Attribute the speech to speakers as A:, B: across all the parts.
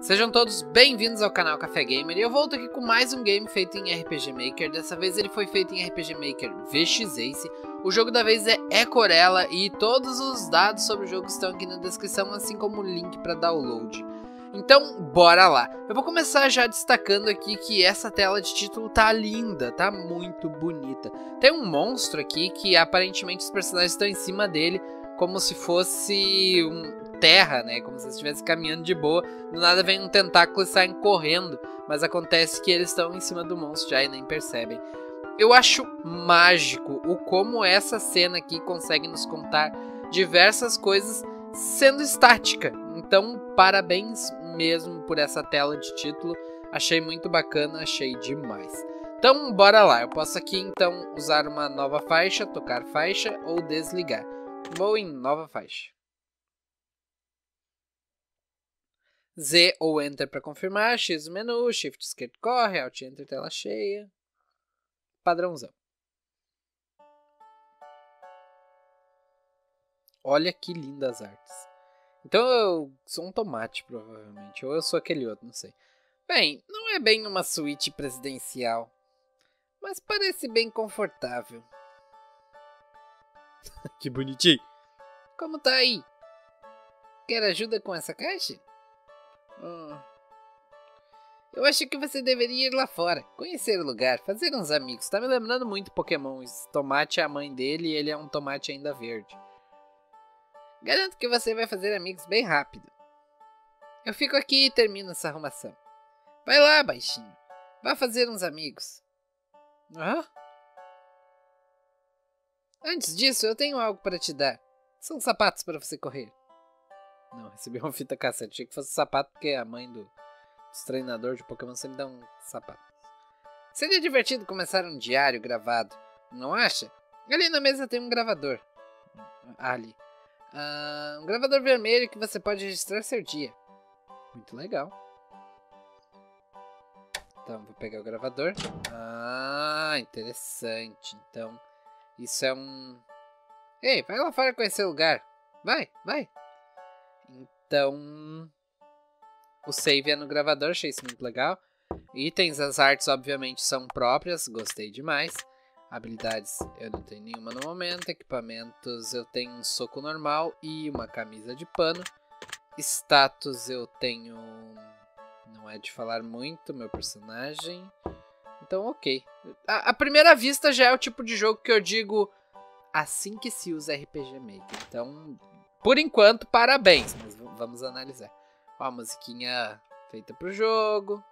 A: Sejam todos bem-vindos ao canal Café Gamer e eu volto aqui com mais um game feito em RPG Maker. Dessa vez ele foi feito em RPG Maker VX Ace. O jogo da vez é Ecorella e todos os dados sobre o jogo estão aqui na descrição, assim como o link para download. Então, bora lá. Eu vou começar já destacando aqui que essa tela de título tá linda, tá muito bonita. Tem um monstro aqui que aparentemente os personagens estão em cima dele, como se fosse um, terra, né? Como se estivesse caminhando de boa. Do nada vem um tentáculo e saem correndo. Mas acontece que eles estão em cima do monstro já e nem percebem. Eu acho mágico o como essa cena aqui consegue nos contar diversas coisas sendo estática. Então, parabéns mesmo por essa tela de título. Achei muito bacana, achei demais. Então, bora lá. Eu posso aqui então usar uma nova faixa, tocar faixa ou desligar. Vou em nova faixa. Z ou Enter para confirmar, X o menu, Shift esquerdo corre, Alt Enter tela cheia. Padrãozão. Olha que lindas artes. Então eu sou um tomate, provavelmente. Ou eu sou aquele outro, não sei. Bem, não é bem uma suíte presidencial. Mas parece bem confortável. que bonitinho. Como tá aí? Quer ajuda com essa caixa? Hum. Eu acho que você deveria ir lá fora, conhecer o lugar, fazer uns amigos. Tá me lembrando muito Pokémon. Esse tomate é a mãe dele e ele é um tomate ainda verde. Garanto que você vai fazer amigos bem rápido. Eu fico aqui e termino essa arrumação. Vai lá, baixinho. Vá fazer uns amigos. Ah? Antes disso, eu tenho algo para te dar. São sapatos para você correr. Não, recebi uma fita cassete. Achei que fosse sapato, porque a mãe do, dos treinadores de Pokémon sempre dá um sapato. Seria divertido começar um diário gravado, não acha? Ali na mesa tem um gravador. Ali. Ah, um gravador vermelho que você pode registrar seu dia. Muito legal. Então, vou pegar o gravador. Ah, interessante. Então, isso é um... Ei, vai lá fora conhecer o lugar. Vai, vai. Então, o save é no gravador, achei isso muito legal. Itens, as artes obviamente são próprias, gostei demais. Habilidades eu não tenho nenhuma no momento. Equipamentos eu tenho um soco normal e uma camisa de pano. Status eu tenho. Não é de falar muito, meu personagem. Então, ok. A, a, primeira vista já é o tipo de jogo que eu digo assim que se usa RPG Maker. Então, por enquanto, parabéns, mas vamos analisar. Ó, a musiquinha feita pro jogo.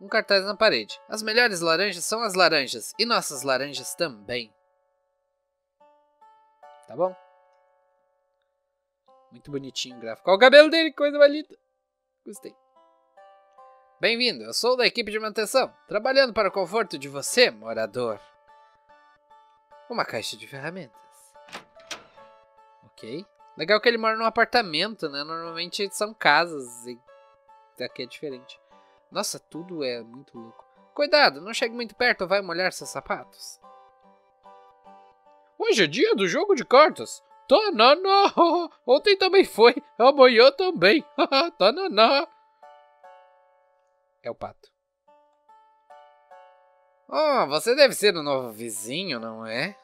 A: Um cartaz na parede. As melhores laranjas são as laranjas, e nossas laranjas também. Tá bom? Muito bonitinho o gráfico. Olha o cabelo dele, coisa malita. Gostei. Bem-vindo, eu sou da equipe de manutenção, trabalhando para o conforto de você, morador. Uma caixa de ferramentas. Ok. Legal que ele mora num apartamento, né? Normalmente são casas e daqui é diferente. Nossa, tudo é muito louco. Cuidado, não chegue muito perto ou vai molhar seus sapatos. Hoje é dia do jogo de cartas. Tananá! Ontem também foi, amanhã também. Tananá! É o pato. Oh, você deve ser o novo vizinho, não é?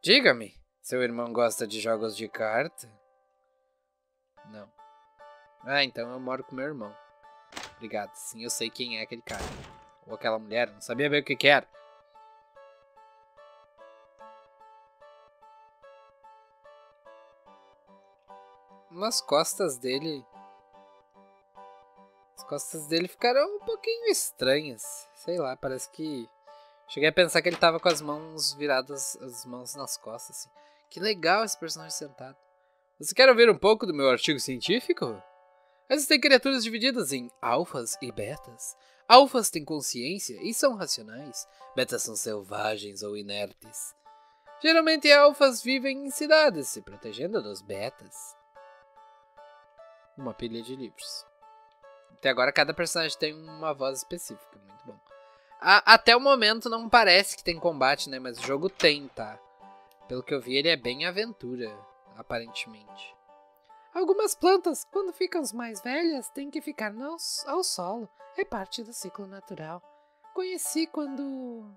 A: Diga-me, seu irmão gosta de jogos de carta? Não. Ah, então eu moro com meu irmão. Obrigado. Sim, eu sei quem é aquele cara. Ou aquela mulher, não sabia bem o que, que era. Nas costas dele. As costas dele ficaram um pouquinho estranhas. Sei lá, parece que. Cheguei a pensar que ele tava com as mãos viradas, as mãos nas costas, assim. Que legal esse personagem sentado. Você quer ouvir um pouco do meu artigo científico? Existem criaturas divididas em alfas e betas. Alfas têm consciência e são racionais. Betas são selvagens ou inertes. Geralmente, alfas vivem em cidades, se protegendo dos betas. Uma pilha de livros. Até agora, cada personagem tem uma voz específica. Muito bom. A até o momento, não parece que tem combate, né? Mas o jogo tem, tá? Pelo que eu vi, ele é bem aventura, aparentemente.
B: Algumas plantas, quando ficam mais velhas, têm que ficar no, ao solo. É parte do ciclo natural. Conheci quando.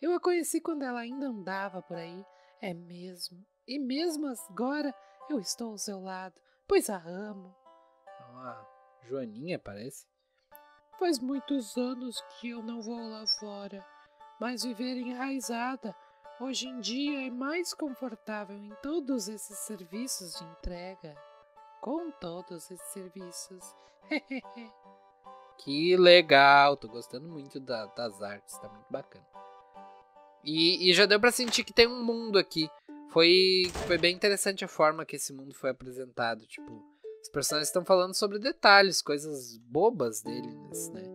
B: Eu a conheci quando ela ainda andava por aí. É mesmo. E mesmo agora eu estou ao seu lado, pois a amo.
A: Ah, Joaninha, parece.
B: Faz muitos anos que eu não vou lá fora, mas viver enraizada hoje em dia é mais confortável em todos esses serviços de entrega. Com todos esses serviços.
A: que legal! Tô gostando muito da, das artes, tá muito bacana. E, e já deu para sentir que tem um mundo aqui. Foi, foi bem interessante a forma que esse mundo foi apresentado. Tipo, os personagens estão falando sobre detalhes, coisas bobas deles, né?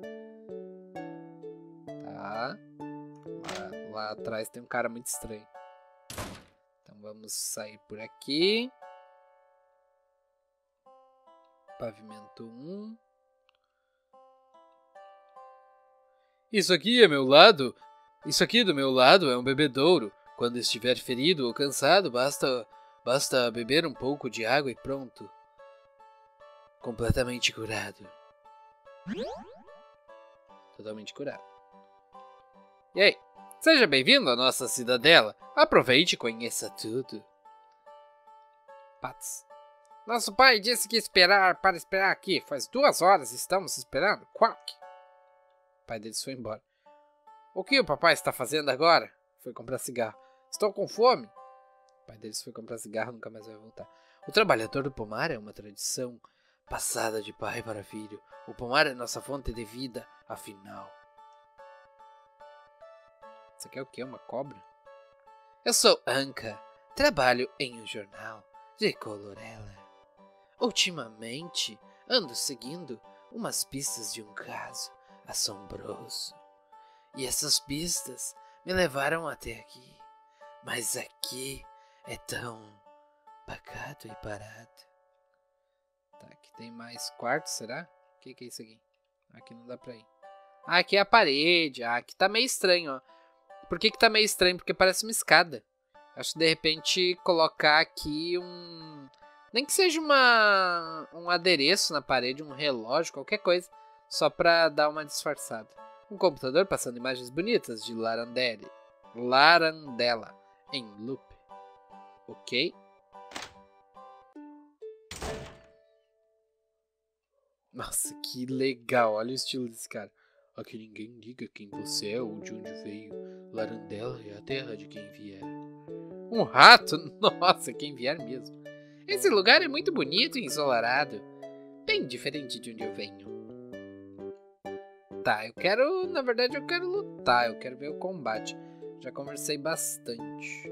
A: Lá, atrás tem um cara muito estranho. Então vamos sair por aqui. Pavimento 1. Isso aqui é meu lado. Isso aqui do meu lado é um bebedouro. Quando estiver ferido ou cansado, basta basta beber um pouco de água e pronto completamente curado. Totalmente curado. E aí, seja bem-vindo à nossa cidadela. Aproveite e conheça tudo. Pats. Nosso pai disse que esperar para esperar aqui. Faz duas horas estamos esperando. Quack. O pai deles foi embora. O que o papai está fazendo agora? Foi comprar cigarro. Estou com fome. O pai deles foi comprar cigarro, nunca mais vai voltar. O trabalhador do pomar é uma tradição passada de pai para filho. O pomar é nossa fonte de vida, afinal. Você quer o quê? Uma cobra? Eu sou Anka. Trabalho em um jornal de Colorela. Ultimamente, ando seguindo umas pistas de um caso assombroso. E essas pistas me levaram até aqui. Mas aqui é tão pacato e parado. Tá, aqui tem mais quartos, será? O que, que é isso aqui? Aqui não dá pra ir. Ah, aqui é a parede. Ah, aqui tá meio estranho, ó. Por que que tá meio estranho? Porque parece uma escada. Acho que de repente colocar aqui um... Nem que seja uma um adereço na parede, um relógio, qualquer coisa. Só pra dar uma disfarçada. Um computador passando imagens bonitas de Larandelle. Larandela em loop. Ok. Nossa, que legal. Olha o estilo desse cara. Aqui ninguém diga quem você é ou de onde veio. Larandela é a terra de quem vier. Um rato? Nossa, quem vier mesmo. Esse lugar é muito bonito e ensolarado. Bem diferente de onde eu venho. Tá, eu quero. Na verdade, eu quero lutar. Eu quero ver o combate. Já conversei bastante.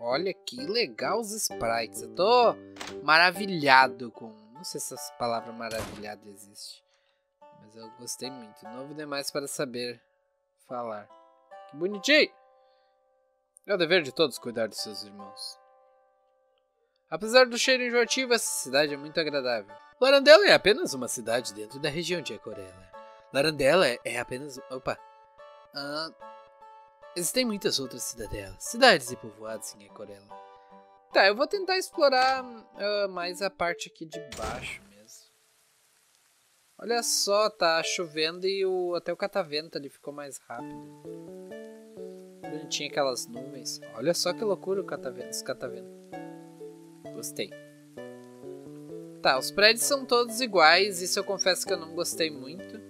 A: Olha que legal os sprites. Eu tô maravilhado com. Não sei se essa palavra maravilhado existe. Mas eu gostei muito. Novo demais para saber falar. Que bonitinho! É o dever de todos cuidar dos seus irmãos. Apesar do cheiro enjoativo, essa cidade é muito agradável. Larandela é apenas uma cidade dentro da região de Ecorella. Larandela é apenas. Opa! Ah, Existem muitas outras cidadelas, cidades e povoados em Ecorella. Tá, eu vou tentar explorar uh, mais a parte aqui de baixo mesmo. Olha só, tá chovendo e o, até o catavento ali ficou mais rápido. Tinha aquelas nuvens. Olha só que loucura o catavento, esse catavento. Gostei. Tá, os prédios são todos iguais, isso eu confesso que eu não gostei muito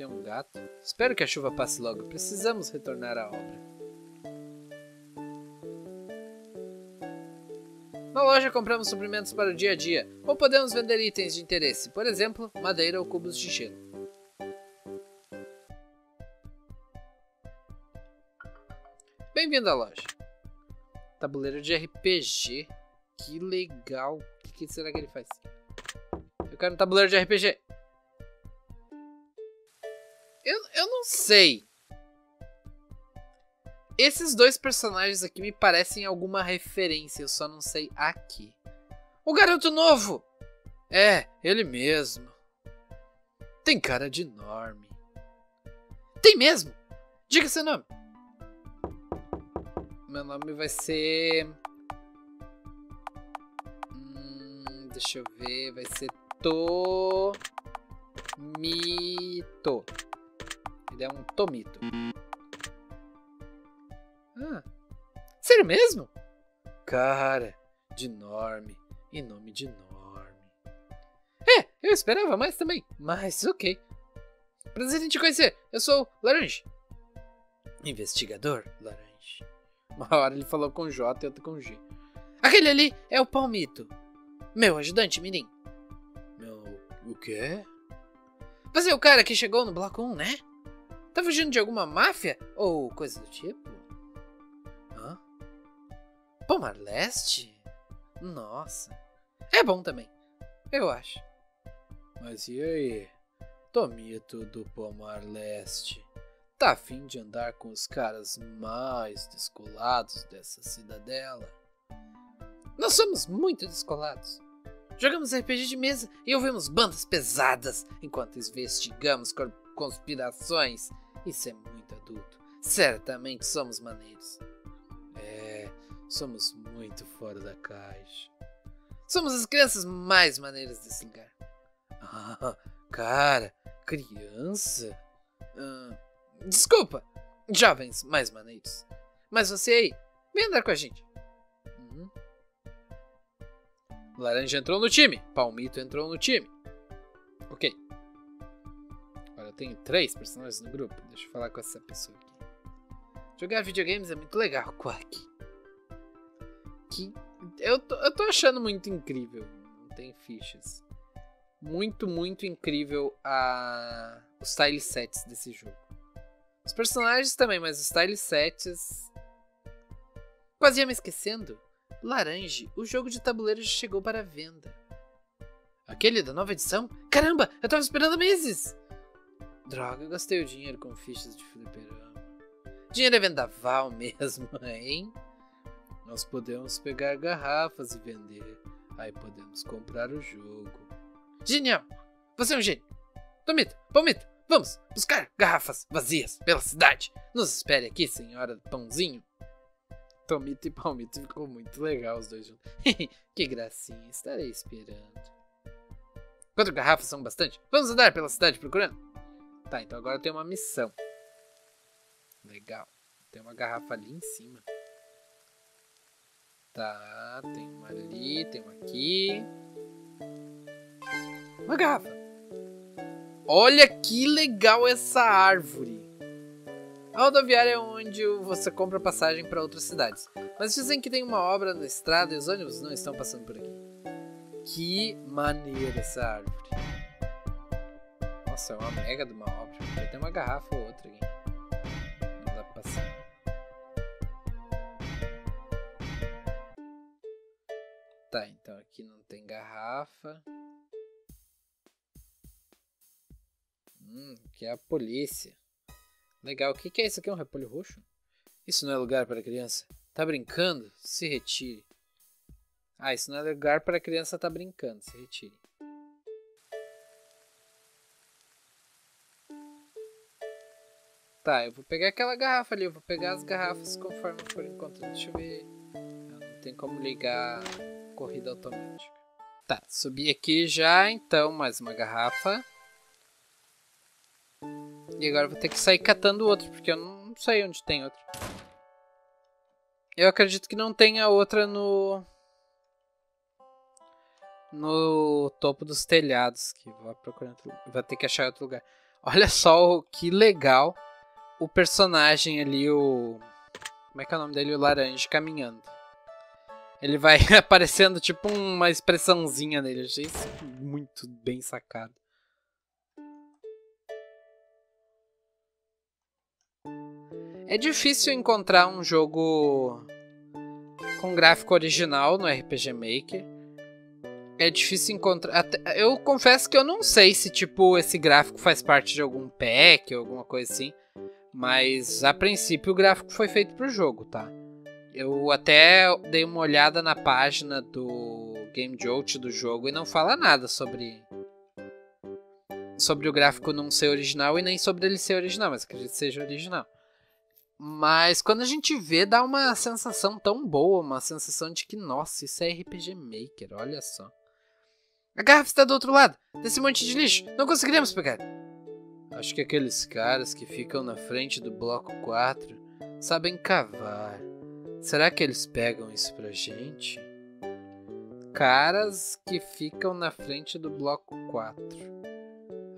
A: tem um gato. Espero que a chuva passe logo. Precisamos retornar à obra. Na loja compramos suprimentos para o dia a dia, ou podemos vender itens de interesse, por exemplo, madeira ou cubos de gelo. Bem-vindo à loja. Tabuleiro de RPG. Que legal. O que será que ele faz? Eu quero um tabuleiro de RPG. Eu, eu não sei. Esses dois personagens aqui me parecem alguma referência, eu só não sei aqui. O garoto novo! É, ele mesmo. Tem cara de enorme. Tem mesmo? Diga seu nome. Meu nome vai ser. Hum, deixa eu ver. Vai ser Tomito. Ele é um Tomito. Ah, sério mesmo? Cara, de enorme. E nome de enorme. É, eu esperava mais também. Mas ok. Prazer em te conhecer. Eu sou Laranja. Investigador Laranja. Uma hora ele falou com J e outra com G. Aquele ali é o Palmito. Meu ajudante, Mirim. Meu. O quê? Você é o cara que chegou no bloco 1, né? Tá fugindo de alguma máfia? Ou coisa do tipo? Pomar Leste? Nossa. É bom também. Eu acho. Mas e aí? Tomito do Pomar Leste. Tá afim de andar com os caras mais descolados dessa cidadela? Nós somos muito descolados. Jogamos RPG de mesa e ouvimos bandas pesadas enquanto investigamos conspirações. Isso é muito adulto. Certamente somos maneiros. Somos muito fora da caixa. Somos as crianças mais maneiras desse lugar. Ah, cara, criança? Ah, desculpa, jovens mais maneiros. Mas você aí, vem andar com a gente. Uhum. Laranja entrou no time. Palmito entrou no time. Ok. Agora eu tenho três personagens no grupo. Deixa eu falar com essa pessoa aqui. Jogar videogames é muito legal, Quack. Que eu tô, eu tô achando muito incrível. Não tem fichas. Muito, muito incrível a os style sets desse jogo. Os personagens também, mas os style sets. Quase ia me esquecendo. Laranje, o jogo de tabuleiro já chegou para venda. Aquele da nova edição? Caramba, eu tava esperando meses! Droga, gastei o dinheiro com fichas de fliperama. Dinheiro é vendaval mesmo, hein? Nós podemos pegar garrafas e vender. Aí podemos comprar o jogo. Genial! Você é um gênio! Tomito, Palmito, vamos buscar garrafas vazias pela cidade. Nos espere aqui, senhora Pãozinho. Tomito e Palmito ficou muito legal os dois juntos. que gracinha, estarei esperando. Quatro garrafas são bastante? Vamos andar pela cidade procurando? Tá, então agora tem uma missão. Legal. Tem uma garrafa ali em cima. Tá, tem uma ali, tem uma aqui. Uma garrafa. Olha que legal essa árvore. A rodoviária é onde você compra passagem para outras cidades. Mas dizem que tem uma obra na estrada e os ônibus não estão passando por aqui. Que maneira essa árvore. Nossa, é uma mega de uma obra. Já tem uma garrafa ou outra aqui. Tá, então aqui não tem garrafa. Hum, aqui é a polícia. Legal. O que, que é isso aqui? É um repolho roxo? Isso não é lugar para criança. Tá brincando? Se retire. Ah, isso não é lugar para criança tá brincando. Se retire. Tá, eu vou pegar aquela garrafa ali. Eu vou pegar as garrafas conforme for encontrando. Deixa eu ver. Não tem como ligar corrida automática. Tá, subi aqui já. Então, mais uma garrafa. E agora vou ter que sair catando outro, porque eu não sei onde tem outro. Eu acredito que não tenha outra no... No topo dos telhados. Que vou procurar outro... Ter que achar outro lugar. Olha só que legal o personagem ali, o... Como é que é o nome dele? O laranja caminhando. Ele vai aparecendo tipo uma expressãozinha nele. Achei isso muito bem sacado. É difícil encontrar um jogo com gráfico original no RPG Maker. É difícil encontrar. Eu confesso que eu não sei se tipo esse gráfico faz parte de algum pack ou alguma coisa assim. Mas a princípio o gráfico foi feito pro jogo, tá? Eu até dei uma olhada na página do Game Jolt do jogo e não fala nada sobre sobre o gráfico não ser original e nem sobre ele ser original, mas acredito que seja original. Mas quando a gente vê, dá uma sensação tão boa, uma sensação de que, nossa, isso é RPG Maker, olha só. A garrafa está do outro lado, desse monte de lixo, não conseguiremos pegar. Acho que aqueles caras que ficam na frente do bloco 4 sabem cavar. Será que eles pegam isso pra gente? Caras que ficam na frente do bloco 4.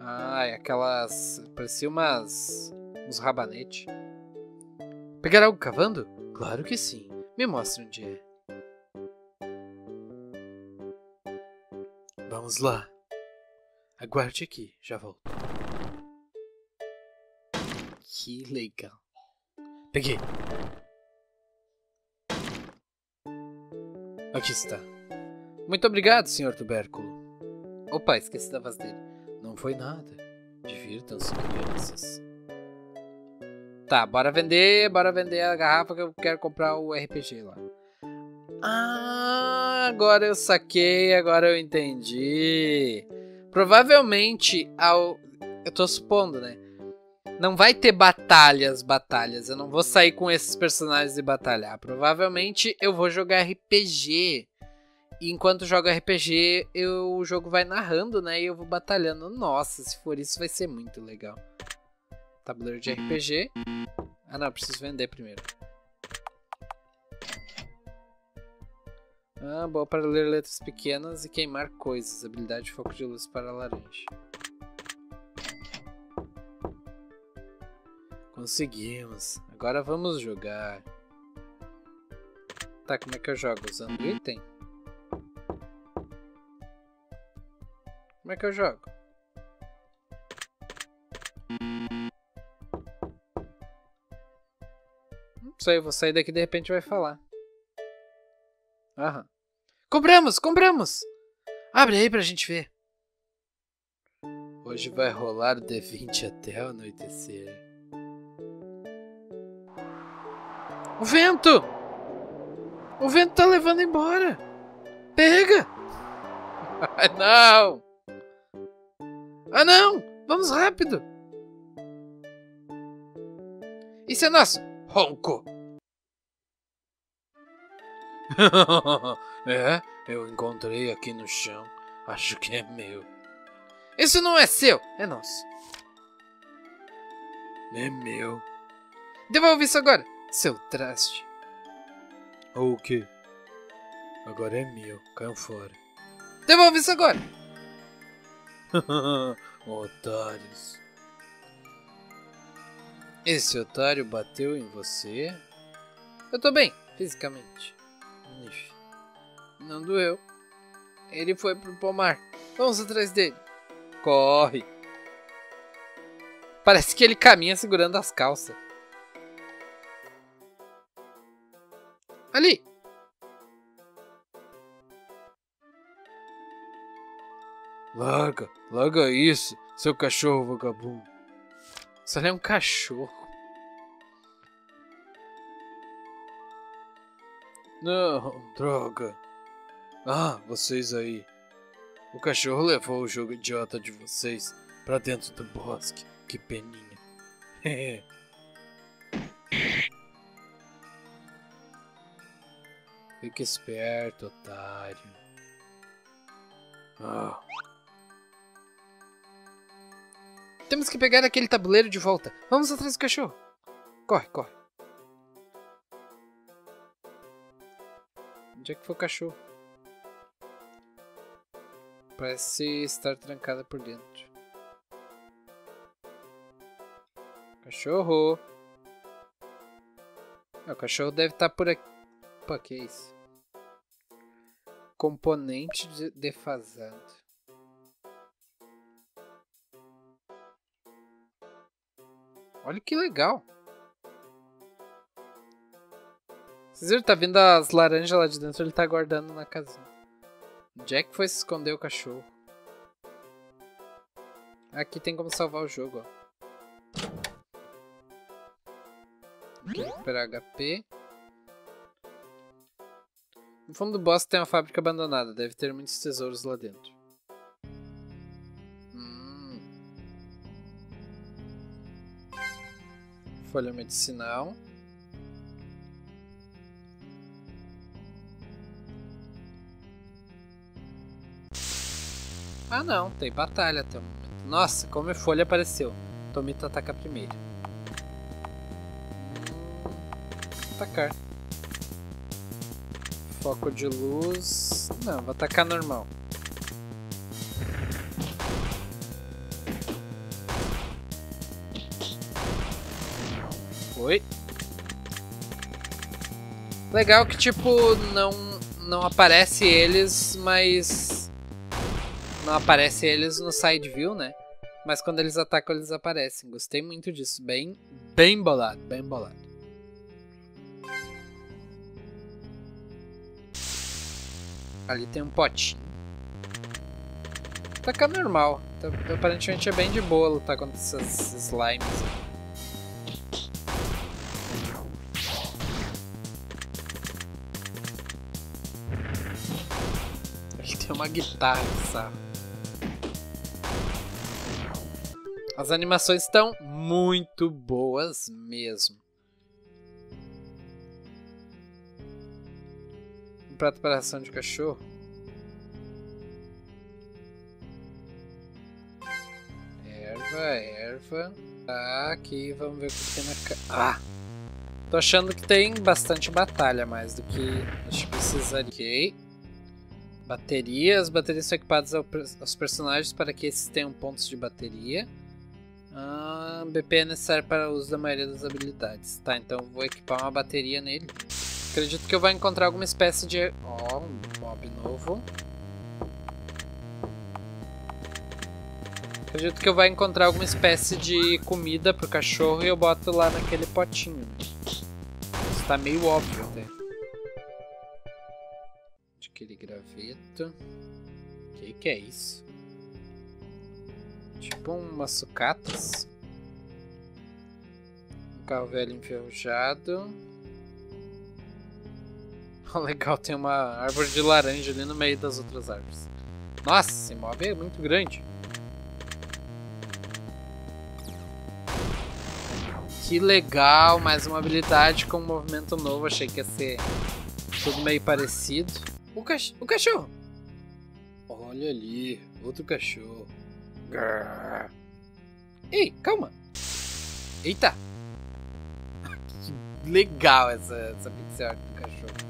A: Ai, aquelas. Parecia umas. uns rabanetes. Pegar algo cavando? Claro que sim. Me mostre onde é. Vamos lá. Aguarde aqui, já volto. Que legal. Peguei. Aqui está. Muito obrigado, senhor tubérculo. Opa, esqueci da voz dele. Não foi nada. Divirtam-se, crianças. Tá, bora vender, bora vender a garrafa que eu quero comprar o RPG lá. Ah, agora eu saquei, agora eu entendi. Provavelmente ao eu tô supondo, né? Não vai ter batalhas, batalhas. Eu não vou sair com esses personagens e batalhar. Provavelmente eu vou jogar RPG. E enquanto jogo RPG, eu, o jogo vai narrando, né? E eu vou batalhando. Nossa, se for isso, vai ser muito legal. Tabuleiro de RPG. Ah, não, preciso vender primeiro. Ah, boa para ler letras pequenas e queimar coisas. Habilidade de foco de luz para laranja. Conseguimos. Agora vamos jogar. Tá, como é que eu jogo? Usando item? Como é que eu jogo? Isso aí, eu vou sair daqui e de repente vai falar. Aham. Compramos, compramos! Abre aí pra gente ver. Hoje vai rolar o D20 até o anoitecer. O vento! O vento tá levando embora! Pega! Ah, não! Ah, não! Vamos rápido! Isso é nosso! Ronco! é, eu encontrei aqui no chão. Acho que é meu. Isso não é seu, é nosso. É meu. Devolve isso agora, seu traste. O quê? Agora é meu, caiu fora. Devolve isso agora. Otários. Esse otário bateu em você? Eu tô bem, fisicamente. Ixi, não doeu. Ele foi pro pomar. Vamos atrás dele. Corre. Parece que ele caminha segurando as calças. Ali! Larga, larga isso, seu cachorro vagabundo. Isso ali é um cachorro. Não, droga. Ah, vocês aí. O cachorro levou o jogo idiota de vocês pra dentro do bosque. Que peninha. Fique esperto, otário. Ah. Temos que pegar aquele tabuleiro de volta. Vamos atrás do cachorro. Corre, corre. Onde é que foi o cachorro? Parece estar trancada por dentro. Cachorro! Ah, o cachorro deve estar por aqui. Opa, que é isso? Componente de defasado. Olha que legal. Vocês viram? Tá vendo as laranjas lá de dentro, ele tá guardando na casinha. Jack foi se esconder o cachorro. Aqui tem como salvar o jogo, ó. Recuperar HP. No fundo do bosque tem uma fábrica abandonada, deve ter muitos tesouros lá dentro. Hum. Folha medicinal. Ah não, tem batalha até o momento. Nossa, como é folha apareceu. Tomito ataca primeiro. Hum, atacar. Foco de luz. Não, vou atacar normal. Oi. Legal que, tipo, não, não aparece eles, mas... Não aparece eles no side view, né? Mas quando eles atacam, eles aparecem. Gostei muito disso. Bem, bem bolado, bem bolado. Ali tem um potinho. Atacar normal. Então, aparentemente é bem de boa lutar contra esses slimes. Aqui tem uma guitarra, sabe? As animações estão muito boas mesmo. Prato para ração de cachorro. Erva, erva. Tá, aqui vamos ver o que tem na ca... Ah! Tô achando que tem bastante batalha mais do que acho que precisaria. Ok. Baterias. Baterias são equipadas aos personagens para que esses tenham pontos de bateria. Ah, BP é necessário para o uso da maioria das habilidades. Tá, então vou equipar uma bateria nele. Acredito que eu vou encontrar alguma espécie de... Ó, oh, um mob novo. Acredito que eu vou encontrar alguma espécie de comida pro cachorro e eu boto lá naquele potinho. Isso tá meio óbvio até. Aquele graveto. O que, que é isso? Tipo umas sucatas. Um carro velho enferrujado. Legal, tem uma árvore de laranja ali no meio das outras árvores. Nossa, esse mob é muito grande. Que legal, mais uma habilidade com um movimento novo. Achei que ia ser tudo meio parecido. O, cach o cachorro! Olha ali, outro cachorro. Grrr. Ei, calma. Eita. Que legal essa, essa pixel do cachorro.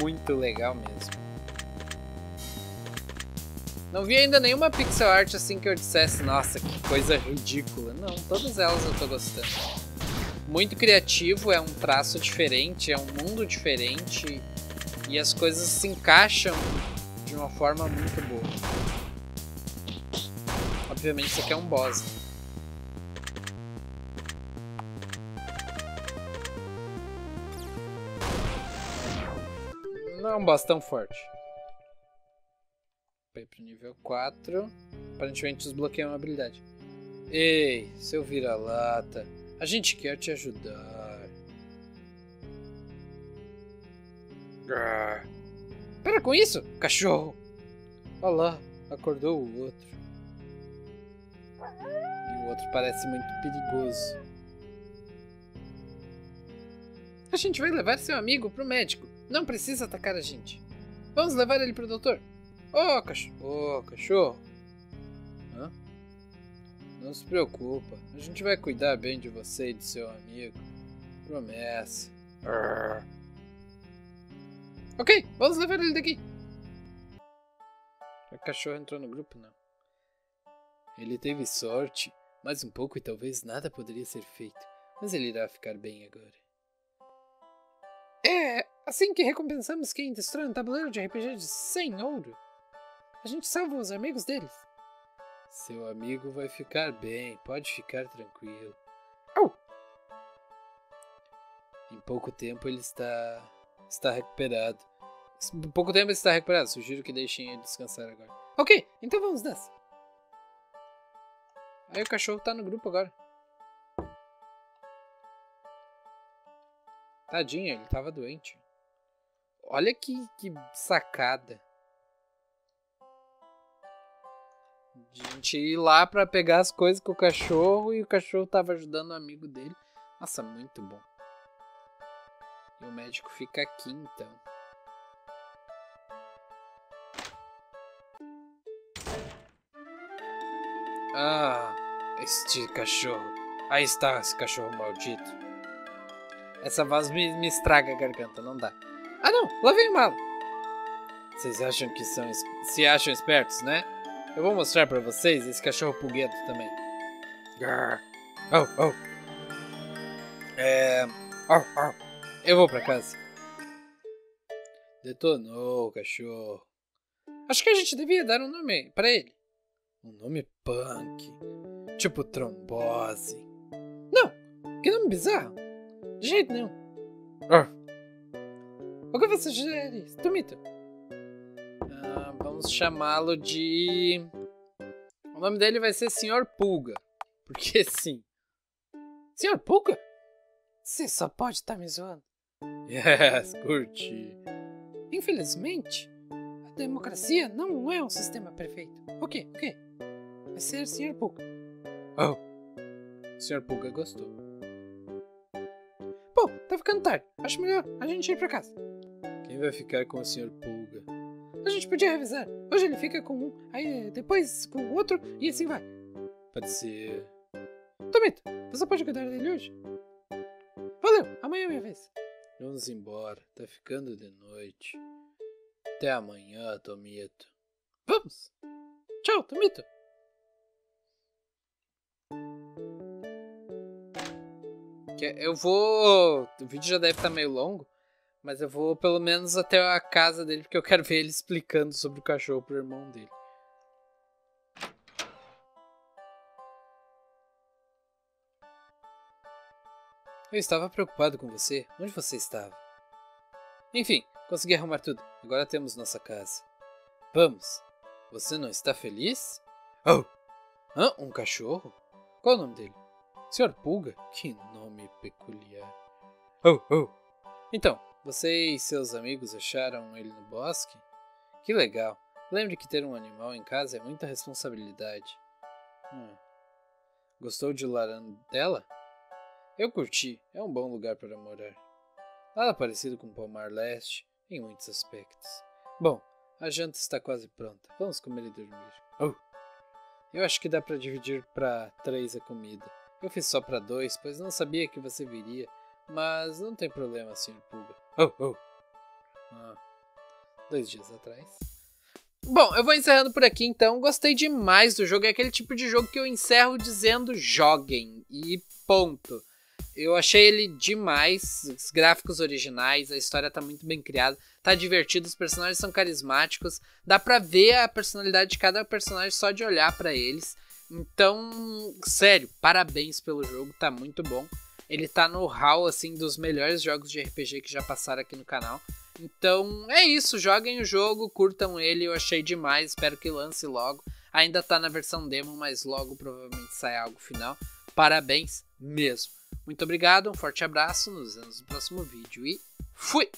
A: Muito legal mesmo. Não vi ainda nenhuma pixel art assim que eu dissesse, nossa, que coisa ridícula. Não, todas elas eu tô gostando. Muito criativo, é um traço diferente, é um mundo diferente e as coisas se encaixam de uma forma muito boa. Obviamente isso aqui é um boss. Não é um boss tão forte. Vai pro nível 4. Aparentemente desbloqueia uma habilidade. Ei, seu vira-lata. A gente quer te ajudar. Grrr. Para com isso, cachorro! Olha lá, acordou o outro. E o outro parece muito perigoso. A gente vai levar seu amigo pro médico. Não precisa atacar a gente. Vamos levar ele pro doutor. Ô, oh, cachorro. Oh, cachorro. Hã? Não se preocupa. A gente vai cuidar bem de você e de seu amigo. Promessa. Arr. Ok, vamos levar ele daqui. O cachorro entrou no grupo, não. Ele teve sorte, mais um pouco e talvez nada poderia ser feito, mas ele irá ficar bem agora. Assim que recompensamos quem destrói um tabuleiro de RPG de 100 ouro. A gente salva os amigos deles. Seu amigo vai ficar bem, pode ficar tranquilo. Oh! Em pouco tempo ele está está recuperado. Em pouco tempo ele está recuperado. Sugiro que deixem ele descansar agora. Ok, então vamos nessa. Aí o cachorro tá no grupo agora. Tadinho, ele tava doente. Olha que, que sacada. De a gente ir lá pra pegar as coisas com o cachorro e o cachorro tava ajudando o amigo dele. Nossa, muito bom. E o médico fica aqui então. Ah, este cachorro. Aí está esse cachorro maldito. Essa voz me, me estraga a garganta, não dá. Não, lá vem o malo. Vocês acham que são se acham espertos, né? Eu vou mostrar para vocês esse cachorro pulguento também. Grrr. Oh, oh. É. Oh, oh. Eu vou para casa. Detonou o cachorro. Acho que a gente devia dar um nome para ele. Um nome punk. Tipo trombose. Não! Que nome bizarro! De jeito nenhum. Ah. O que você sugere, Tomito? Ah, vamos chamá-lo de. O nome dele vai ser Senhor Pulga. Porque sim. Senhor Pulga?
B: Você só pode estar tá me zoando.
A: Yes, curti.
B: Infelizmente, a democracia não é um sistema perfeito. O quê? Vai ser Sr. Puga.
A: Oh, Sr. Puga gostou.
B: Pô, tá ficando tarde. Acho melhor a gente ir pra casa.
A: Quem vai ficar com o Sr. Pulga?
B: A gente podia revisar. Hoje ele fica com um, aí depois com o outro e assim vai.
A: Pode ser.
B: Tomito, você pode cuidar dele hoje? Valeu, amanhã é minha vez.
A: Vamos embora, tá ficando de noite. Até amanhã, Tomito.
B: Vamos! Tchau, Tomito!
A: Eu vou. O vídeo já deve estar tá meio longo, mas eu vou pelo menos até a casa dele, porque eu quero ver ele explicando sobre o cachorro pro irmão dele. Eu estava preocupado com você. Onde você estava? Enfim, consegui arrumar tudo. Agora temos nossa casa. Vamos. Você não está feliz? Oh! Hã? Um cachorro? Qual o nome dele? Senhor Pulga? Que nome peculiar. Oh, oh! Então, você e seus amigos acharam ele no bosque? Que legal. Lembre que ter um animal em casa é muita responsabilidade. Hum. Gostou de Larandela? Eu curti, é um bom lugar para morar. Nada parecido com Palmar Leste, em muitos aspectos. Bom, a janta está quase pronta. Vamos comer e dormir. Oh! Eu acho que dá para dividir para três a comida. Eu fiz só para dois, pois não sabia que você viria. Mas não tem problema, Sr. Pulga. Oh, oh. Ah, dois dias atrás. Bom, eu vou encerrando por aqui então. Gostei demais do jogo. É aquele tipo de jogo que eu encerro dizendo joguem. E ponto. Eu achei ele demais. Os gráficos originais, a história tá muito bem criada. Tá divertido, os personagens são carismáticos. Dá pra ver a personalidade de cada personagem só de olhar para eles. Então, sério, parabéns pelo jogo, tá muito bom. Ele tá no hall assim dos melhores jogos de RPG que já passaram aqui no canal. Então, é isso, joguem o jogo, curtam ele, eu achei demais, espero que lance logo. Ainda tá na versão demo, mas logo provavelmente sai algo final. Parabéns mesmo. Muito obrigado, um forte abraço, nos vemos no próximo vídeo e fui!